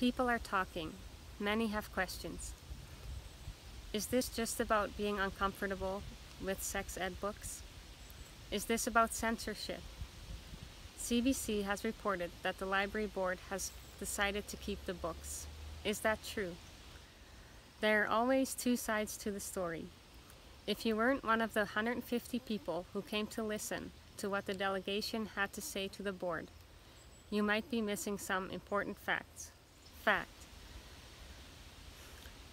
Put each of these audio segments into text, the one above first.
people are talking, many have questions. Is this just about being uncomfortable with sex ed books? Is this about censorship? CBC has reported that the library board has decided to keep the books. Is that true? There are always two sides to the story. If you weren't one of the 150 people who came to listen to what the delegation had to say to the board, you might be missing some important facts. Fact.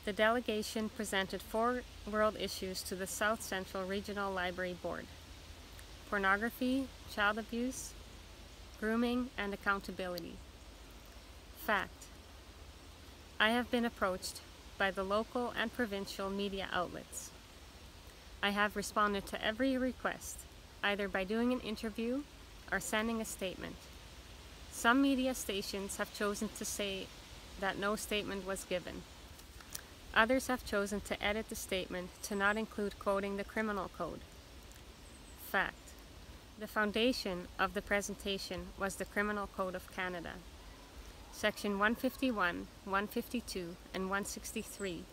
The delegation presented four world issues to the South Central Regional Library Board. Pornography, child abuse, grooming, and accountability. Fact. I have been approached by the local and provincial media outlets. I have responded to every request, either by doing an interview or sending a statement. Some media stations have chosen to say that no statement was given. Others have chosen to edit the statement to not include quoting the criminal code. Fact. The foundation of the presentation was the Criminal Code of Canada. Section 151, 152, and 163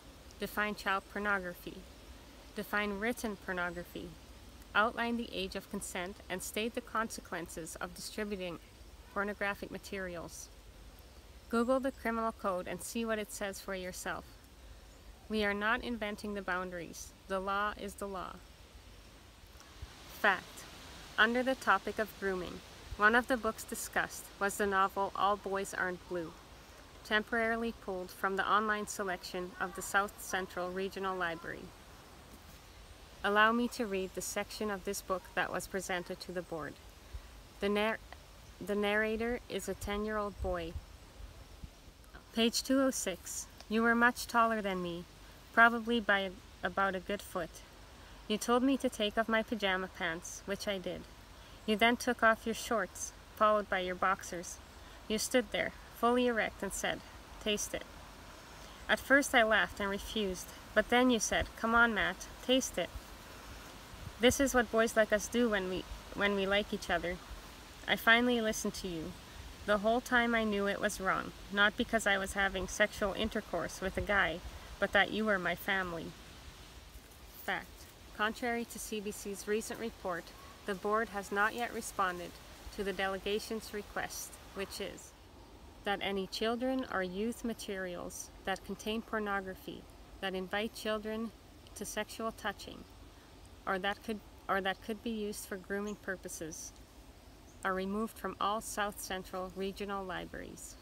define child pornography, define written pornography, outline the age of consent, and state the consequences of distributing pornographic materials. Google the criminal code and see what it says for yourself. We are not inventing the boundaries. The law is the law. Fact. Under the topic of grooming, one of the books discussed was the novel All Boys Aren't Blue, temporarily pulled from the online selection of the South Central Regional Library. Allow me to read the section of this book that was presented to the board. The, nar the narrator is a 10-year-old boy. Page 206. You were much taller than me, probably by about a good foot. You told me to take off my pajama pants, which I did. You then took off your shorts, followed by your boxers. You stood there, fully erect, and said, Taste it. At first I laughed and refused, but then you said, Come on, Matt, taste it. This is what boys like us do when we, when we like each other. I finally listened to you. The whole time I knew it was wrong, not because I was having sexual intercourse with a guy, but that you were my family. Fact. Contrary to CBC's recent report, the board has not yet responded to the delegation's request, which is that any children or youth materials that contain pornography that invite children to sexual touching or that could or that could be used for grooming purposes are removed from all South Central regional libraries.